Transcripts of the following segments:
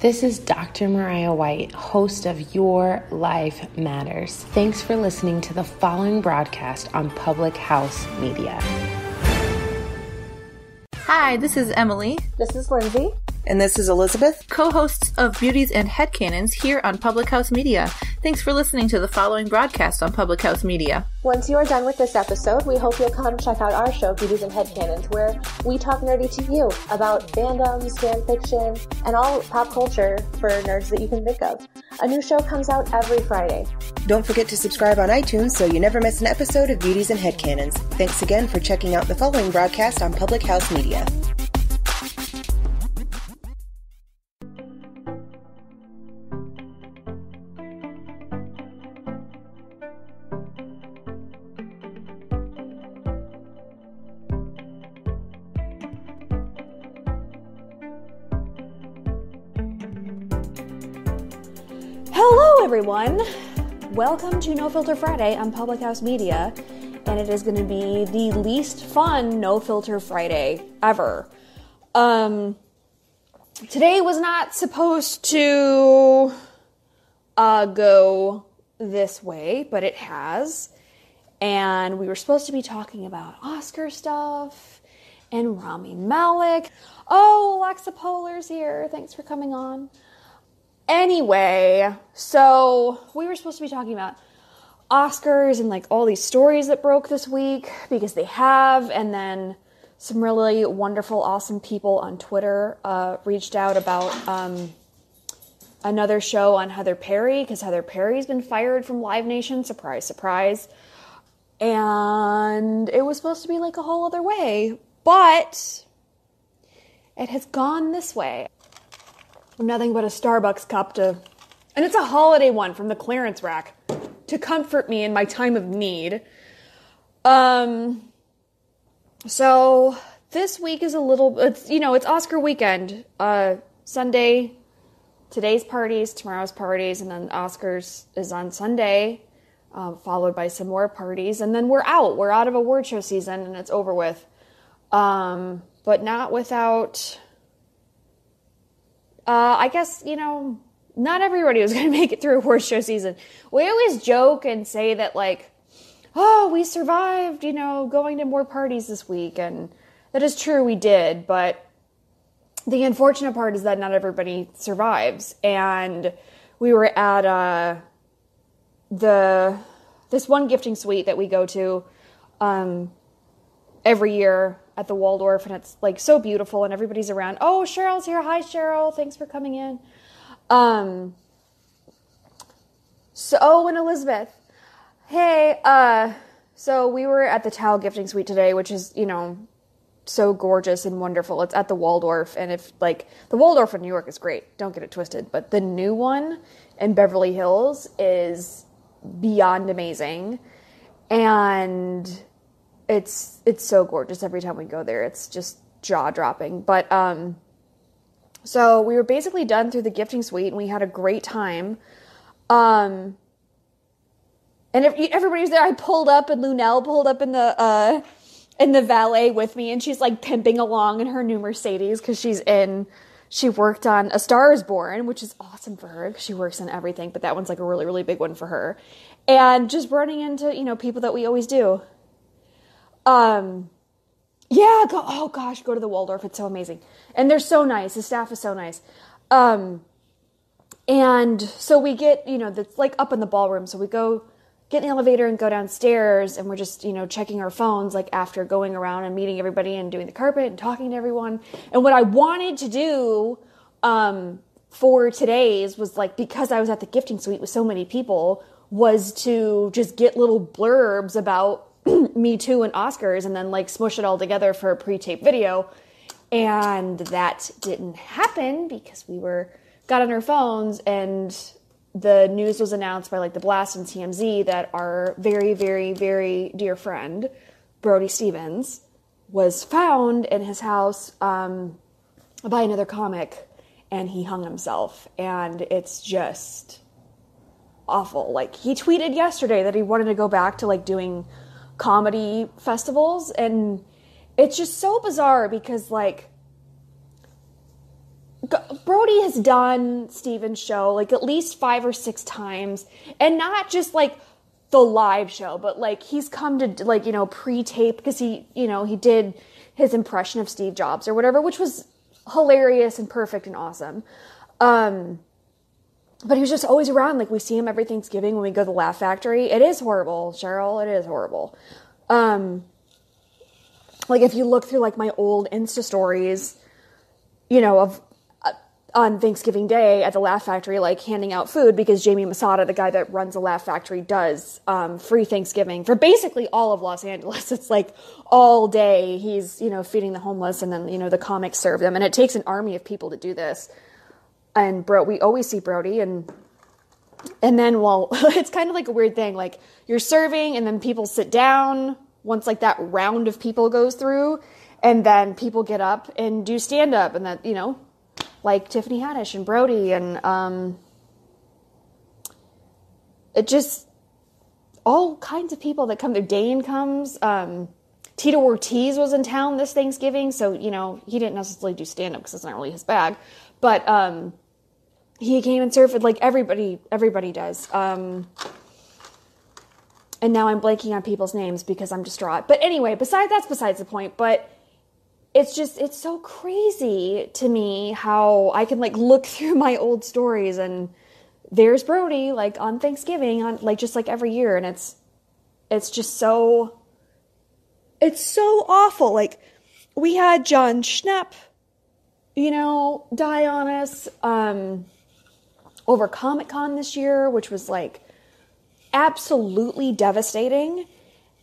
This is Dr. Mariah White, host of Your Life Matters. Thanks for listening to the following broadcast on Public House Media. Hi, this is Emily. This is Lindsay. And this is Elizabeth, co hosts of Beauties and Headcanons here on Public House Media. Thanks for listening to the following broadcast on Public House Media. Once you are done with this episode, we hope you'll come check out our show, Beauties and Headcanons, where we talk nerdy to you about fandoms, fan fiction, and all pop culture for nerds that you can think of. A new show comes out every Friday. Don't forget to subscribe on iTunes so you never miss an episode of Beauties and Headcanons. Thanks again for checking out the following broadcast on Public House Media. Everyone. Welcome to No Filter Friday on Public House Media, and it is going to be the least fun No Filter Friday ever. Um, today was not supposed to uh, go this way, but it has. And we were supposed to be talking about Oscar stuff and Rami Malek. Oh, Alexa Polar's here. Thanks for coming on. Anyway, so we were supposed to be talking about Oscars and like all these stories that broke this week because they have, and then some really wonderful, awesome people on Twitter uh, reached out about um, another show on Heather Parry because Heather Parry's been fired from Live Nation. Surprise, surprise. And it was supposed to be like a whole other way, but it has gone this way nothing but a Starbucks cup to, and it's a holiday one from the clearance rack to comfort me in my time of need. Um, so this week is a little, it's, you know, it's Oscar weekend. Uh, Sunday, today's parties, tomorrow's parties, and then Oscars is on Sunday, um, followed by some more parties, and then we're out. We're out of award show season and it's over with. Um, but not without uh, I guess, you know, not everybody was going to make it through a horse show season. We always joke and say that, like, oh, we survived, you know, going to more parties this week. And that is true, we did. But the unfortunate part is that not everybody survives. And we were at uh, the this one gifting suite that we go to um, every year at the Waldorf, and it's like so beautiful, and everybody's around. Oh, Cheryl's here. Hi, Cheryl. Thanks for coming in. Um. So, oh, and Elizabeth. Hey, uh, so we were at the Towel Gifting Suite today, which is, you know, so gorgeous and wonderful. It's at the Waldorf, and if like the Waldorf in New York is great, don't get it twisted, but the new one in Beverly Hills is beyond amazing. And it's it's so gorgeous every time we go there. It's just jaw dropping. But um, so we were basically done through the gifting suite, and we had a great time. Um, and everybody was there, I pulled up, and Lunel pulled up in the uh, in the valet with me, and she's like pimping along in her new Mercedes because she's in. She worked on A Star Is Born, which is awesome for her. She works on everything, but that one's like a really, really big one for her. And just running into you know people that we always do. Um, yeah, go, oh gosh, go to the Waldorf. It's so amazing. And they're so nice. The staff is so nice. Um, and so we get, you know, that's like up in the ballroom. So we go get an elevator and go downstairs and we're just, you know, checking our phones like after going around and meeting everybody and doing the carpet and talking to everyone. And what I wanted to do, um, for today's was like because I was at the gifting suite with so many people was to just get little blurbs about Me Too and Oscars and then like smush it all together for a pre-tape video. And that didn't happen because we were got on our phones and the news was announced by like the Blast and TMZ that our very, very, very dear friend Brody Stevens was found in his house um, by another comic, and he hung himself. And it's just awful. Like he tweeted yesterday that he wanted to go back to like doing comedy festivals and it's just so bizarre because like Brody has done Steven's show like at least five or six times, and not just like the live show, but like he's come to like you know pre-tape because he you know he did his impression of Steve Jobs or whatever, which was hilarious and perfect and awesome. Um, but he was just always around. Like we see him every Thanksgiving when we go to the Laugh Factory. It is horrible, Cheryl. It is horrible. Um, like if you look through like my old Insta stories, you know of on Thanksgiving Day at the Laugh Factory, like handing out food because Jamie Masada, the guy that runs the Laugh Factory, does um, free Thanksgiving for basically all of Los Angeles. It's like all day he's you know feeding the homeless, and then you know the comics serve them, and it takes an army of people to do this. And bro, we always see Brody, and and then well, it's kind of like a weird thing. Like you're serving, and then people sit down once like that round of people goes through, and then people get up and do stand up, and that you know like Tiffany Haddish and Brody and um, it just all kinds of people that come there. Dane comes. Um, Tito Ortiz was in town this Thanksgiving, so you know he didn't necessarily do stand up because it's not really his bag, but um, he came and surfed like everybody. Everybody does. Um, and now I'm blanking on people's names because I'm distraught. But anyway, besides that's besides the point. But it's just it's so crazy to me how I can like look through my old stories and there's Brody like on Thanksgiving on like just like every year and it's it's just so it's so awful like we had Jon Schnepp you know die on us um over Comic Con this year which was like absolutely devastating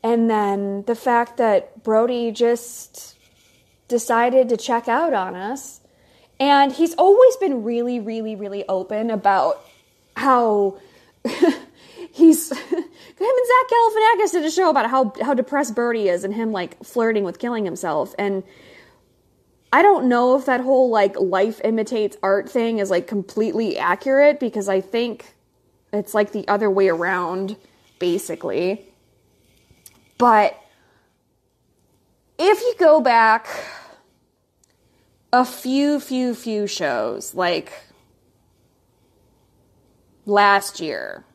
and then the fact that Brody just decided to check out on us. And he's always been really, really, really open about how he's him and Zach Galifianakis did a show about how how depressed Brody is and him like flirting with killing himself. And I don't know if that whole like life imitates art thing is like completely accurate because I think it's like the other way around, basically. But if you go back a few, few, few shows, like last year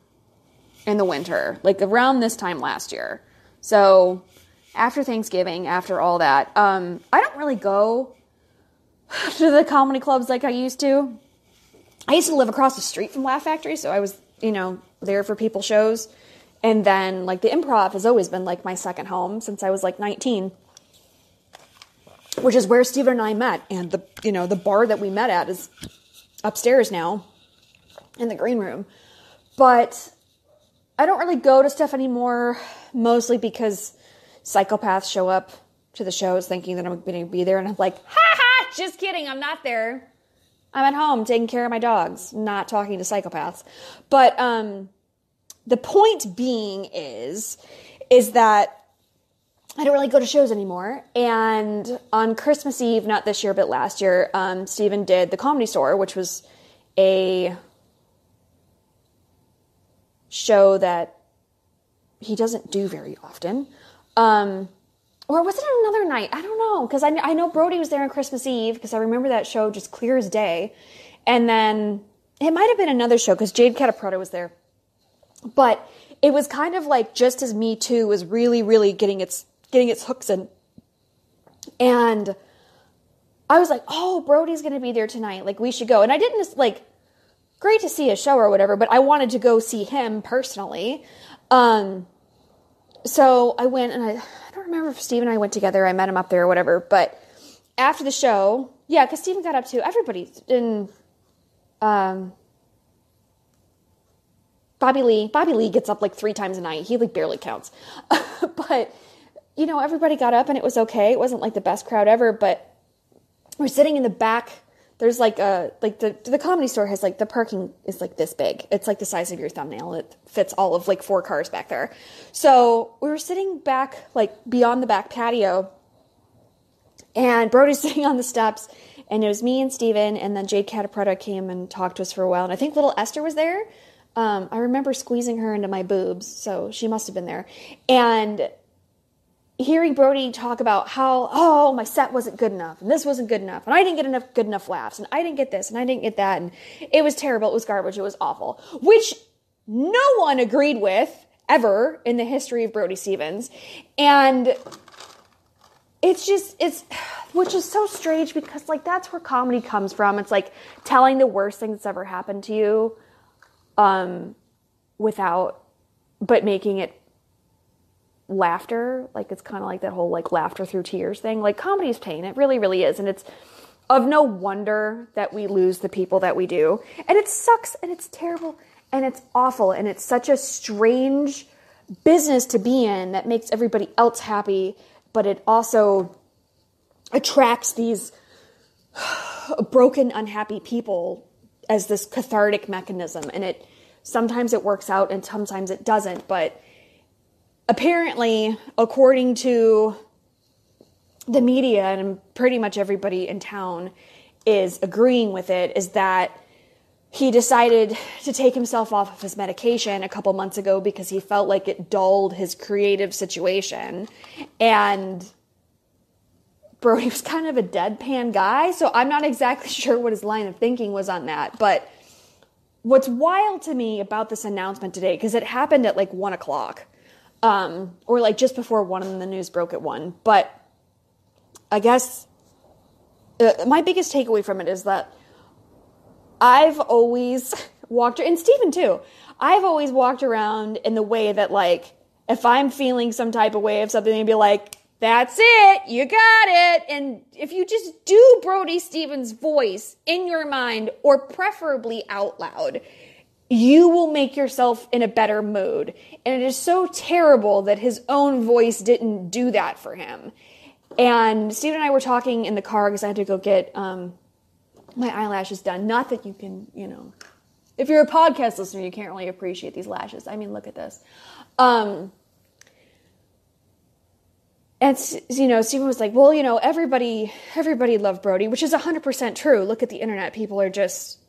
in the winter, like around this time last year. So after Thanksgiving, after all that, um, I don't really go to the comedy clubs like I used to. I used to live across the street from Laugh Factory, so I was, you know, there for people shows. And then, like, the improv has always been like my second home since I was like 19 which is where Steven and I met. And the you know the bar that we met at is upstairs now in the green room. But I don't really go to stuff anymore, mostly because psychopaths show up to the shows thinking that I'm going to be there, and I'm like, ha ha, just kidding, I'm not there. I'm at home taking care of my dogs, not talking to psychopaths. But um, the point being is, is that I don't really go to shows anymore. And on Christmas Eve, not this year, but last year, um, Steven did the Comedy Store, which was a show that he doesn't do very often. Um, or was it another night? I don't know. Because I, I know Brody was there on Christmas Eve, because I remember that show just clear as day. And then it might have been another show, because Jade Catta-Preta was there. But it was kind of like just as Me Too was really, really getting its getting its hooks in. And I was like, oh, Brody's going to be there tonight. Like, we should go. And I didn't just, like, great to see a show or whatever, but I wanted to go see him personally. Um, so I went and I, I don't remember if Steve and I went together. I met him up there or whatever. But after the show, yeah, because Steven got up too. Everybody in, um, Bobby Lee, Bobby Lee gets up like three times a night. He like barely counts. but you know, everybody got up and it was okay. It wasn't like the best crowd ever, but we're sitting in the back. There's like a like the the comedy store has like the parking is like this big. It's like the size of your thumbnail. It fits all of like four cars back there. So we were sitting back like beyond the back patio, and Brody's sitting on the steps, and it was me and Steven, and then Jade Catta-Preta came and talked to us for a while, and I think little Esther was there. Um, I remember squeezing her into my boobs, so she must have been there. And hearing Brody talk about how, oh, my set wasn't good enough, and this wasn't good enough, and I didn't get enough good enough laughs, and I didn't get this, and I didn't get that, and it was terrible, it was garbage, it was awful, which no one agreed with ever in the history of Brody Stevens. And it's just it's which is so strange because like that's where comedy comes from. It's like telling the worst thing that's ever happened to you um without but making it laughter. Like it's kind of like that whole like laughter through tears thing. Like comedy's pain. It really really is and it's of no wonder that we lose the people that we do. And it sucks and it's terrible and it's awful and it's such a strange business to be in that makes everybody else happy, but it also attracts these broken, unhappy people as this cathartic mechanism. And it sometimes it works out and sometimes it doesn't. But apparently, according to the media and pretty much everybody in town is agreeing with it, is that he decided to take himself off of his medication a couple months ago because he felt like it dulled his creative situation. And Brody was kind of a deadpan guy, so I'm not exactly sure what his line of thinking was on that. But what's wild to me about this announcement today, because it happened at like one o'clock, um, or like just before one, and the news broke at one. But I guess uh, my biggest takeaway from it is that I've always walked, and Stephen too. I've always walked around in the way that, like, if I'm feeling some type of way of something, and be like, that's it, you got it. And if you just do Brody Stevens' voice in your mind, or preferably out loud, you will make yourself in a better mood. And it is so terrible that his own voice didn't do that for him. And Stephen and I were talking in the car because I had to go get um, my eyelashes done. Not that you can, you know, if you're a podcast listener, you can't really appreciate these lashes. I mean, look at this. Um, and you know, Stephen was like, "Well, you know, everybody, everybody loved Brody, which is hundred percent true. Look at the internet; people are just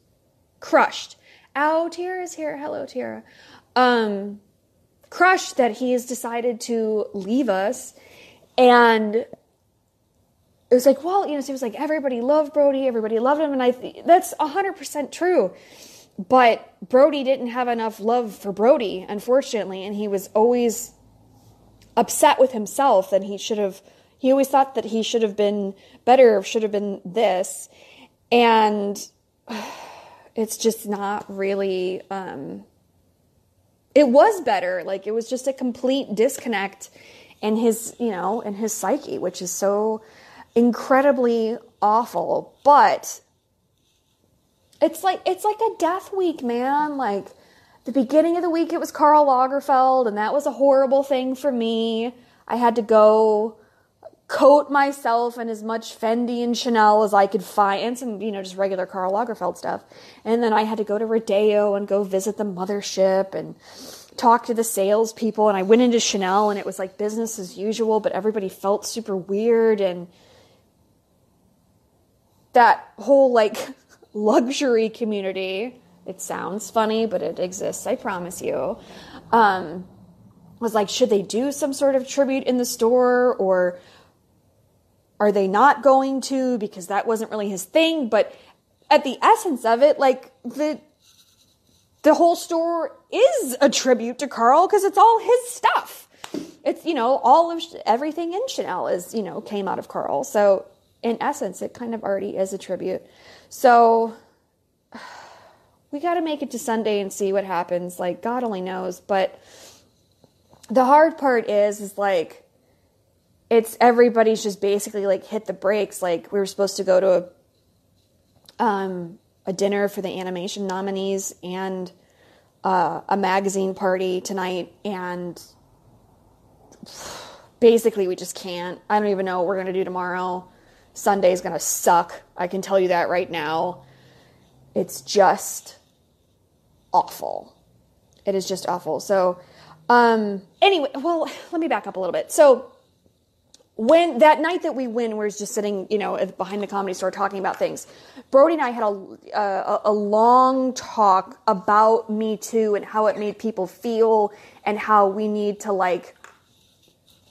crushed." Ow, Tiara's here. Hello, Tiara. Um, crushed that he has decided to leave us, and it was like, well, you know, so it was like everybody loved Brody, everybody loved him, and I th- that's hundred percent true. But Brody didn't have enough love for Brody, unfortunately, and he was always upset with himself and he should have he always thought that he should have been better, should have been this. And it's just not really um it was better. Like it was just a complete disconnect in his, you know, in his psyche, which is so incredibly awful, but it's like it's like a death week, man. Like the beginning of the week it was Karl Lagerfeld and that was a horrible thing for me. I had to go coat myself in as much Fendi and Chanel as I could find and some, you know, just regular Karl Lagerfeld stuff. And then I had to go to Rodeo and go visit the mothership and talk to the salespeople. And I went into Chanel and it was like business as usual, but everybody felt super weird and that whole like luxury community it sounds funny but it exists i promise you um, was like should they do some sort of tribute in the store or are they not going to because that wasn't really his thing but at the essence of it like the the whole store is a tribute to Karl because it's all his stuff. It's you know all of everything in Chanel is you know came out of Karl. So in essence, it kind of already is a tribute. So we got to make it to Sunday and see what happens. Like God only knows, but the hard part is is like it's everybody's just basically like hit the brakes. Like we were supposed to go to a um a dinner for the animation nominees and uh, a magazine party tonight and basically we just can't. I don't even know what we're going to do tomorrow. Sunday's going to suck. I can tell you that right now. It's just awful. It is just awful. So, um, anyway, well, let me back up a little bit. So, when that night that we win, we are just sitting, you know, behind the comedy store talking about things. Brody and I had a, uh, a, a long talk about Me Too and how it made people feel and how we need to like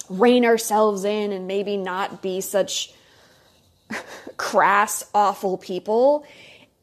rein ourselves in and maybe not be such crass, awful people.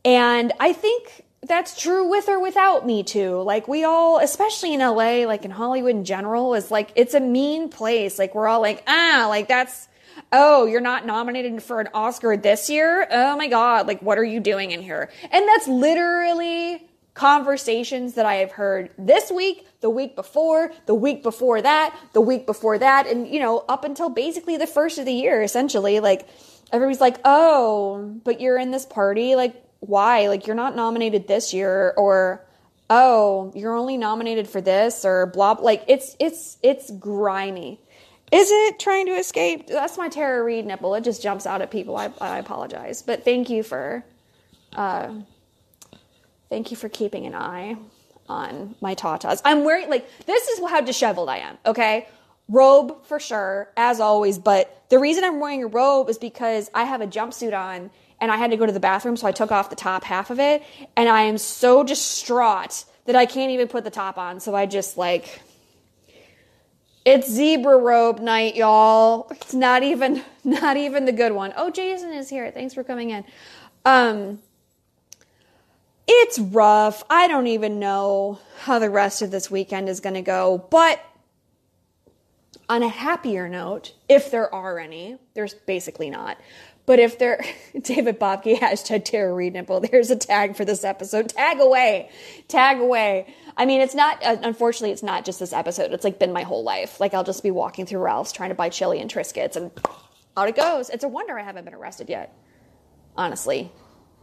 And I think that's true with or without me too. Like we all, especially in LA, like in Hollywood in general, is like it's a mean place. Like we're all like, ah, like that's oh, you're not nominated for an Oscar this year? Oh my god, like what are you doing in here? And that's literally conversations that I have heard this week, the week before, the week before that, the week before that, and you know, up until basically the first of the year, essentially, like everybody's like, oh, but you're in this party, like why? Like you're not nominated this year or oh, you're only nominated for this or blah like it's it's it's grimy. Is it trying to escape? That's my Tara Reid nipple. It just jumps out at people. I, I apologize. But thank you for uh thank you for keeping an eye on my tatas. I'm wearing like this is how disheveled I am, okay? Robe for sure, as always, but the reason I'm wearing a robe is because I have a jumpsuit on and I had to go to the bathroom, so I took off the top half of it, and I am so distraught that I can't even put the top on. So I just like it's zebra robe night, y'all. It's not even not even the good one. Oh, Jason is here. Thanks for coming in. Um it's rough. I don't even know how the rest of this weekend is going to go, but on a happier note, if there are any, there's basically not. But if there, David Bobke, hashtag Tara Reid nipple, there's a tag for this episode. Tag away. Tag away. I mean, it's not, uh, unfortunately, it's not just this episode. It's like been my whole life. Like, I'll just be walking through Ralph's trying to buy chili and Triscuits, and out it goes. It's a wonder I haven't been arrested yet, honestly,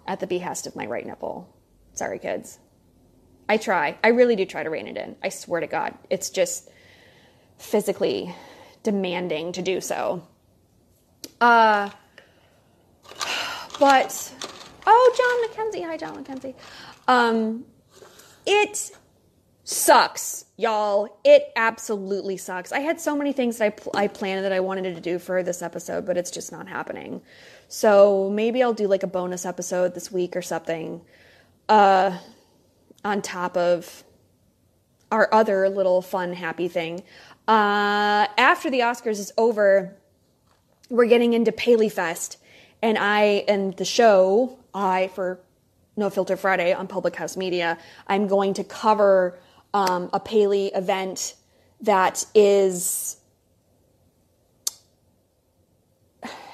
at the behest of my right nipple. Sorry, kids. I try. I really do try to rein it in. I swear to God. It's just physically demanding to do so. Uh, but oh, John McKenzie. Hi, John McKenzie. Um, it sucks, y'all. It absolutely sucks. I had so many things that I pl- I planned that I wanted to do for this episode, but it's just not happening. So maybe I'll do like a bonus episode this week or something. Uh, on top of our other little fun, happy thing. Uh, after the Oscars is over, we're getting into Paley Fest and I and the show, I for No Filter Friday on Public House Media, I'm going to cover um, a Paley event that is.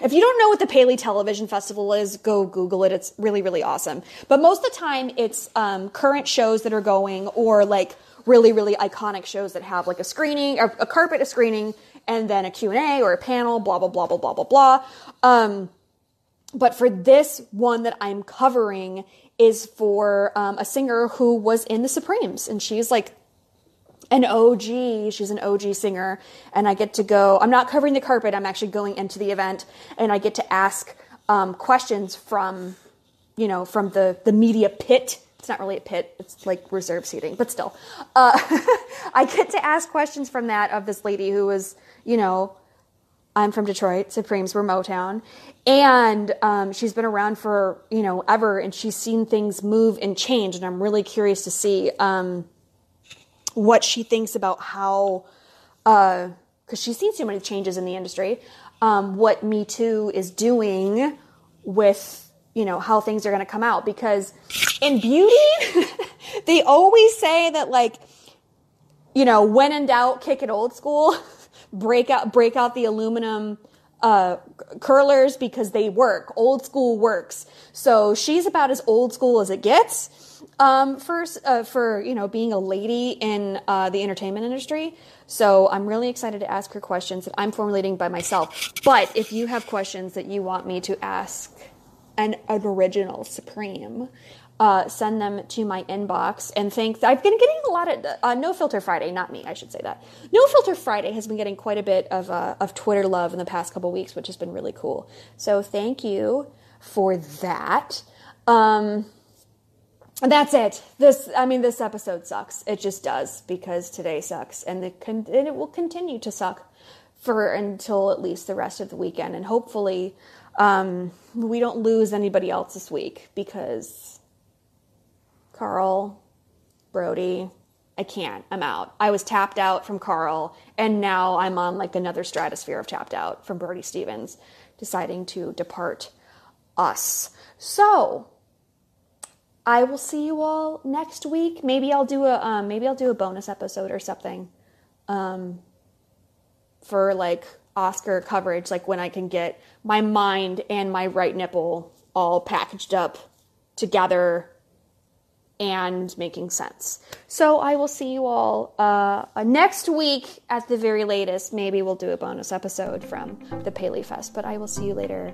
If you don't know what the Paley Television Festival is, go Google it. It's really, really awesome. But most of the time, it's um, current shows that are going, or like really, really iconic shows that have like a screening, a carpet, a screening, and then a Q and A or a panel. Blah blah blah blah blah blah blah. Um, but for this one that I'm covering is for um, a singer who was in the Supremes, and she's like an OG. She's an OG singer, and I get to go. I'm not covering the carpet. I'm actually going into the event, and I get to ask um, questions from, you know, from the the media pit. It's not really a pit. It's like reserve seating, but still, uh, I get to ask questions from that of this lady who was, you know, I'm from Detroit. Supremes were Motown, and um, she's been around for you know ever, and she's seen things move and change. And I'm really curious to see um, what she thinks about how, because uh, she's seen so many changes in the industry. Um, what Me Too is doing with you know how things are going to come out. Because in beauty, they always say that like you know when in doubt, kick it old school. break out break out the aluminum uh, curlers because they work. Old school works. So she's about as old school as it gets um, for uh, for you know being a lady in uh, the entertainment industry. So I'm really excited to ask her questions that I'm formulating by myself. But if you have questions that you want me to ask an, an original Supreme, uh, send them to my inbox. And thanks, I've been getting a lot of uh, No Filter Friday, not me, I should say that. No Filter Friday has been getting quite a bit of uh, of Twitter love in the past couple weeks, which has been really cool. So thank you for that. Um, that's it. This, I mean, this episode sucks. It just does because today sucks, and it, con- and it will continue to suck for until at least the rest of the weekend, and hopefully. Um, we don't lose anybody else this week because Karl, Brody, I can't. I'm out. I was tapped out from Karl, and now I'm on like another stratosphere of tapped out from Brody Stevens, deciding to depart us. So I will see you all next week. Maybe I'll do a um, maybe I'll do a bonus episode or something um, for like Oscar coverage, like when I can get my mind and my right nipple all packaged up together and making sense. So I will see you all uh, next week at the very latest. Maybe we'll do a bonus episode from the Paley Fest, but I will see you later.